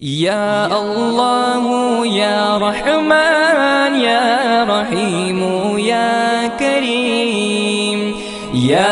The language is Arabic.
يا الله يا رحمن يا رحيم يا كريم يا